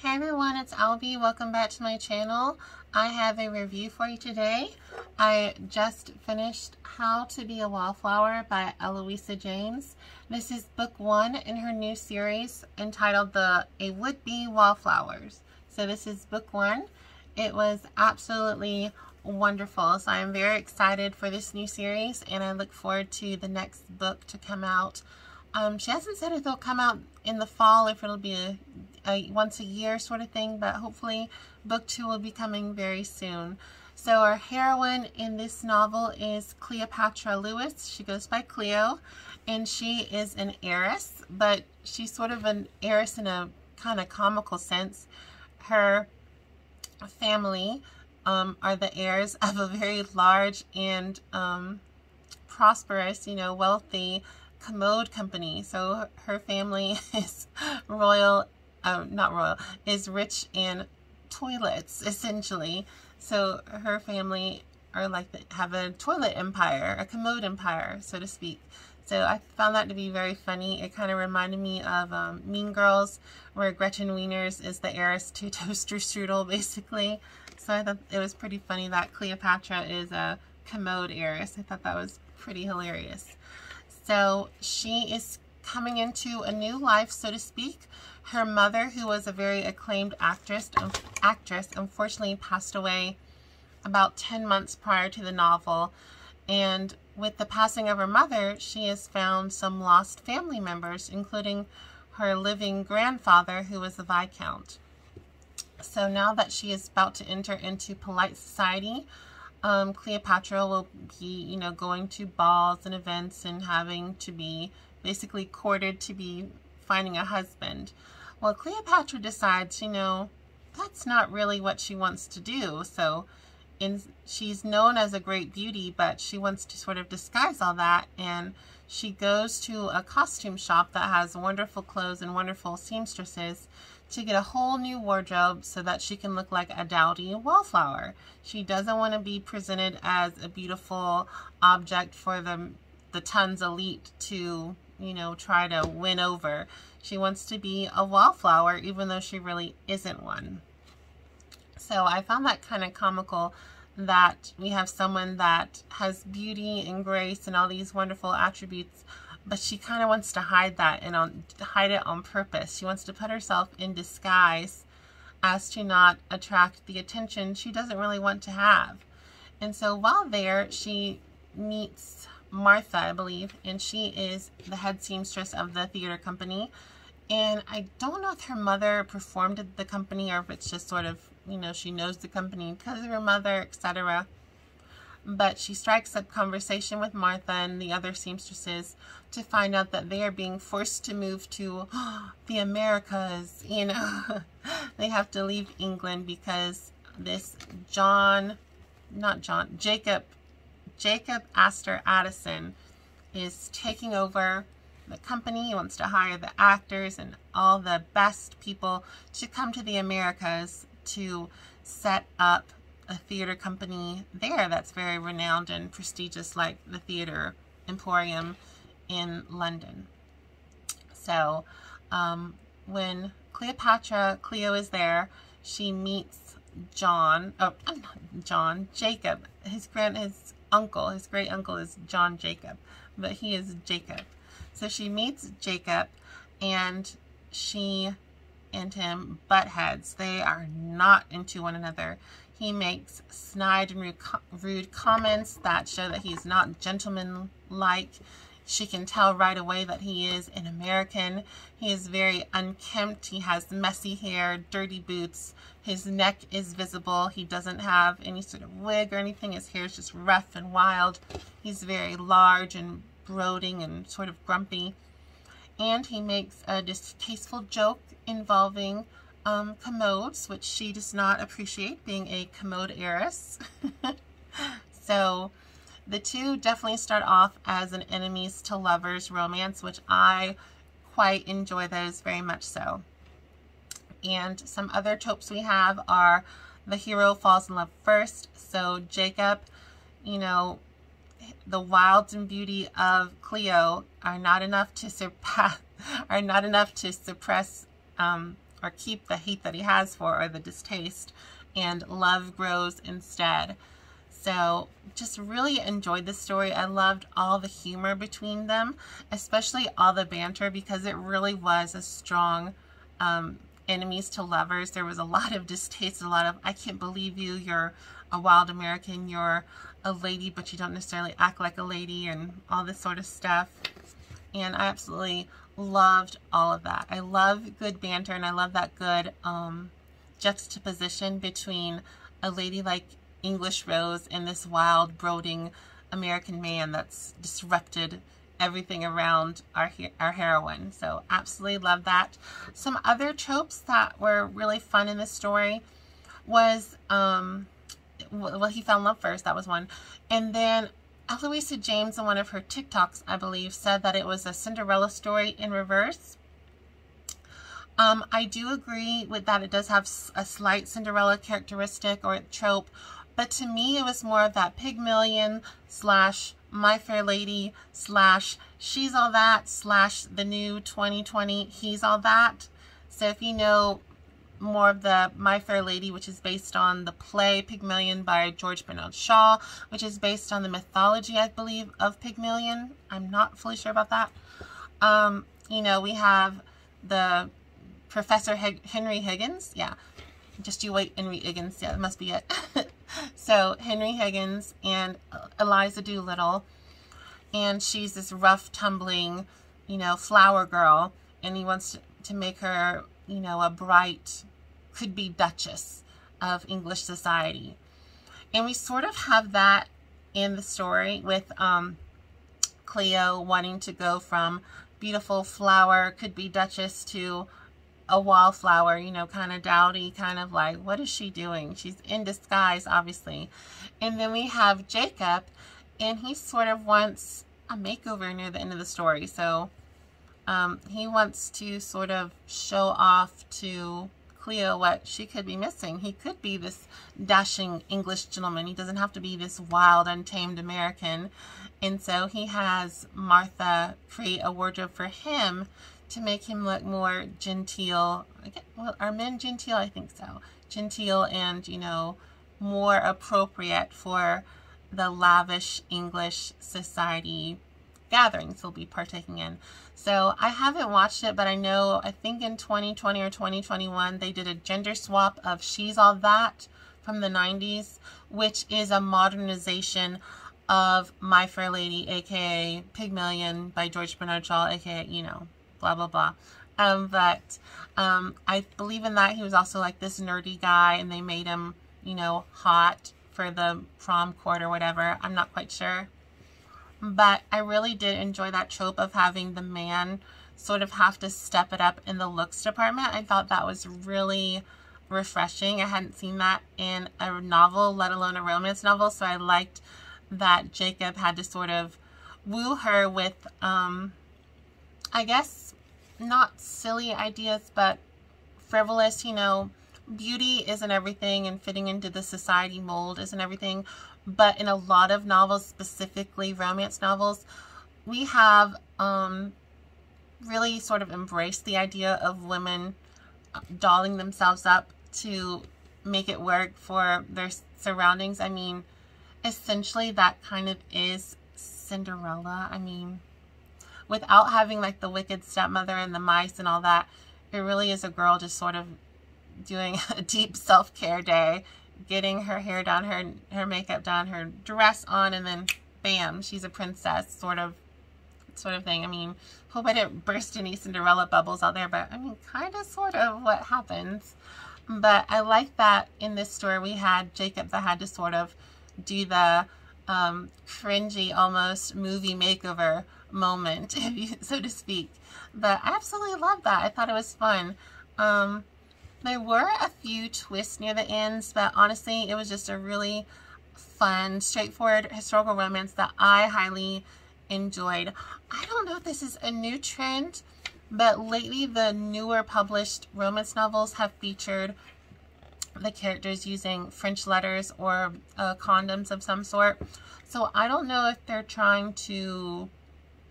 Hey everyone, it's Albi. Welcome back to my channel. I have a review for you today. I just finished How to Be a Wallflower by Eloisa James. This is book one in her new series entitled The A Would-Be Wallflowers. So this is book one. It was absolutely wonderful. So I'm very excited for this new series and I look forward to the next book to come out. Um, she hasn't said if they'll come out in the fall, if it'll be a, a once a year sort of thing, but hopefully book two will be coming very soon. So our heroine in this novel is Cleopatra Lewis. She goes by Cleo, and she is an heiress, but she's sort of an heiress in a kind of comical sense. Her family um, are the heirs of a very large and um, prosperous, you know, wealthy commode company. So her family is royal, uh, not royal, is rich in toilets, essentially. So her family are like, the, have a toilet empire, a commode empire, so to speak. So I found that to be very funny. It kind of reminded me of um, Mean Girls, where Gretchen Wieners is the heiress to Toaster Strudel, basically. So I thought it was pretty funny that Cleopatra is a commode heiress. I thought that was pretty hilarious. So she is coming into a new life, so to speak. Her mother, who was a very acclaimed actress, actress unfortunately passed away about 10 months prior to the novel. And with the passing of her mother, she has found some lost family members, including her living grandfather, who was a Viscount. So now that she is about to enter into polite society, um, Cleopatra will be, you know, going to balls and events and having to be basically courted to be finding a husband. Well, Cleopatra decides, you know, that's not really what she wants to do. So in, she's known as a great beauty, but she wants to sort of disguise all that. And she goes to a costume shop that has wonderful clothes and wonderful seamstresses to get a whole new wardrobe so that she can look like a dowdy wallflower. She doesn't want to be presented as a beautiful object for the, the tons elite to, you know, try to win over. She wants to be a wallflower even though she really isn't one. So I found that kind of comical that we have someone that has beauty and grace and all these wonderful attributes but she kind of wants to hide that and on, hide it on purpose. She wants to put herself in disguise as to not attract the attention she doesn't really want to have. And so while there, she meets Martha, I believe, and she is the head seamstress of the theater company. And I don't know if her mother performed at the company or if it's just sort of, you know, she knows the company because of her mother, etc but she strikes up conversation with Martha and the other seamstresses to find out that they are being forced to move to the Americas. You know, they have to leave England because this John, not John, Jacob, Jacob Astor Addison is taking over the company. He wants to hire the actors and all the best people to come to the Americas to set up a theater company there that's very renowned and prestigious like the Theater Emporium in London. So um, when Cleopatra, Cleo is there, she meets John, oh, John, Jacob, his grand, his uncle, his great uncle is John Jacob, but he is Jacob. So she meets Jacob and she and him butt heads. They are not into one another. He makes snide and rude comments that show that he's not gentleman-like. She can tell right away that he is an American. He is very unkempt. He has messy hair, dirty boots. His neck is visible. He doesn't have any sort of wig or anything. His hair is just rough and wild. He's very large and brooding and sort of grumpy. And he makes a distasteful joke involving um, commodes, which she does not appreciate being a commode heiress. so the two definitely start off as an enemies to lovers romance, which I quite enjoy those very much so. And some other tropes we have are the hero falls in love first. So Jacob, you know, the wilds and beauty of Cleo are not enough to surpass, are not enough to suppress um, or keep the hate that he has for or the distaste and love grows instead. So just really enjoyed the story. I loved all the humor between them, especially all the banter because it really was a strong um, enemies to lovers. There was a lot of distaste, a lot of, I can't believe you, you're a wild American, you're a lady, but you don't necessarily act like a lady and all this sort of stuff. And I absolutely loved all of that. I love good banter and I love that good um, juxtaposition between a lady like English Rose and this wild, brooding American man that's disrupted everything around our our heroine. So absolutely love that. Some other tropes that were really fun in this story was, um, well, he fell in love first. That was one. And then Eloisa James in one of her TikToks, I believe, said that it was a Cinderella story in reverse. Um, I do agree with that. It does have a slight Cinderella characteristic or trope, but to me, it was more of that Pygmalion slash My Fair Lady slash She's All That slash the new 2020 He's All That. So if you know more of the My Fair Lady, which is based on the play Pygmalion by George Bernard Shaw, which is based on the mythology, I believe, of Pygmalion. I'm not fully sure about that. Um, you know, we have the Professor Henry Higgins. Yeah, just you wait, Henry Higgins. Yeah, that must be it. so Henry Higgins and Eliza Doolittle, and she's this rough, tumbling, you know, flower girl, and he wants to, to make her, you know, a bright could be Duchess of English society. And we sort of have that in the story with um, Cleo wanting to go from beautiful flower, could be Duchess, to a wallflower, you know, kind of dowdy, kind of like, what is she doing? She's in disguise, obviously. And then we have Jacob, and he sort of wants a makeover near the end of the story. So um, he wants to sort of show off to Cleo what she could be missing. He could be this dashing English gentleman. He doesn't have to be this wild, untamed American. And so he has Martha create a wardrobe for him to make him look more genteel. Well, are men genteel? I think so. Genteel and, you know, more appropriate for the lavish English society gatherings he'll be partaking in. So I haven't watched it, but I know, I think in 2020 or 2021, they did a gender swap of She's All That from the 90s, which is a modernization of My Fair Lady, aka Pygmalion by George Bernard Shaw, aka, you know, blah, blah, blah. Um, but um, I believe in that. He was also like this nerdy guy, and they made him, you know, hot for the prom court or whatever. I'm not quite sure. But I really did enjoy that trope of having the man sort of have to step it up in the looks department. I thought that was really refreshing. I hadn't seen that in a novel, let alone a romance novel. So I liked that Jacob had to sort of woo her with, um, I guess, not silly ideas, but frivolous, you know, beauty isn't everything and fitting into the society mold isn't everything but in a lot of novels, specifically romance novels, we have um, really sort of embraced the idea of women dolling themselves up to make it work for their surroundings. I mean, essentially that kind of is Cinderella. I mean, without having like the wicked stepmother and the mice and all that, it really is a girl just sort of doing a deep self-care day getting her hair done, her her makeup done, her dress on, and then bam, she's a princess, sort of, sort of thing. I mean, hope I didn't burst any Cinderella bubbles out there, but I mean, kind of, sort of what happens. But I like that in this story we had Jacob that had to sort of do the um, cringy, almost movie makeover moment, so to speak. But I absolutely loved that. I thought it was fun. Um, there were a few twists near the ends, but honestly, it was just a really fun, straightforward historical romance that I highly enjoyed. I don't know if this is a new trend, but lately the newer published romance novels have featured the characters using French letters or uh, condoms of some sort. So I don't know if they're trying to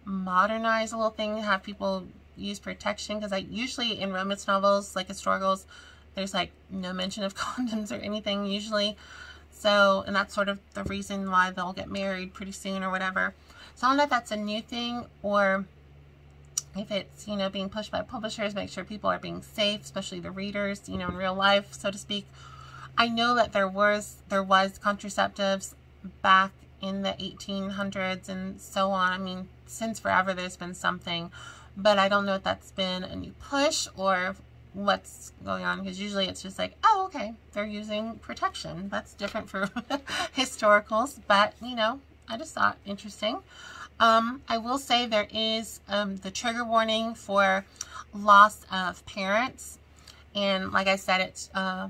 modernize a little thing, have people use protection because I usually in romance novels, like historicals, there's like no mention of condoms or anything usually. So, and that's sort of the reason why they'll get married pretty soon or whatever. So I don't know if that's a new thing or if it's, you know, being pushed by publishers, make sure people are being safe, especially the readers, you know, in real life, so to speak. I know that there was there was contraceptives back in the 1800s and so on. I mean, since forever there's been something, but I don't know if that's been a new push or what's going on because usually it's just like, oh, okay, they're using protection. That's different for historicals, but you know, I just thought interesting. Um, I will say there is um, the trigger warning for loss of parents. And like I said, it's uh,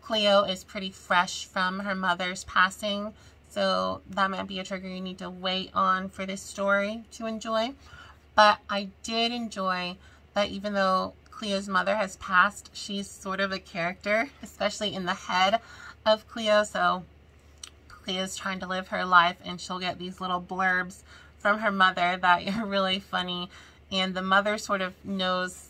Cleo is pretty fresh from her mother's passing. So that might be a trigger you need to wait on for this story to enjoy. But I did enjoy that even though Cleo's mother has passed, she's sort of a character, especially in the head of Cleo. So Cleo's trying to live her life and she'll get these little blurbs from her mother that you're really funny. And the mother sort of knows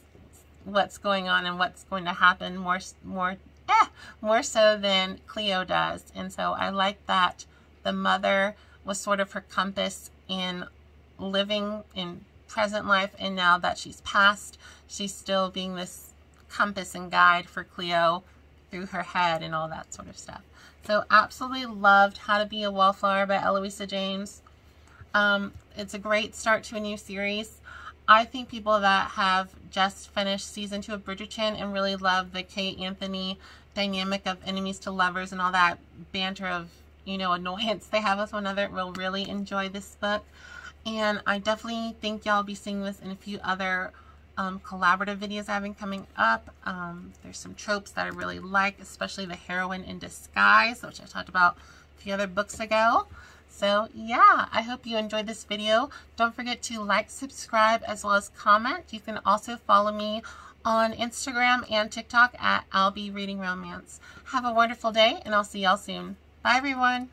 what's going on and what's going to happen more, more, eh, more so than Cleo does. And so I like that the mother was sort of her compass in living in present life. And now that she's passed, she's still being this compass and guide for Cleo through her head and all that sort of stuff. So absolutely loved How to Be a Wallflower by Eloisa James. Um, it's a great start to a new series. I think people that have just finished season two of Bridgerton and really love the Kate Anthony dynamic of enemies to lovers and all that banter of, you know, annoyance they have with one another will really enjoy this book. And I definitely think y'all be seeing this in a few other um, collaborative videos I have been coming up. Um, there's some tropes that I really like, especially the heroine in disguise, which I talked about a few other books ago. So yeah, I hope you enjoyed this video. Don't forget to like, subscribe, as well as comment. You can also follow me on Instagram and TikTok at Albi Reading Romance. Have a wonderful day, and I'll see y'all soon. Bye, everyone.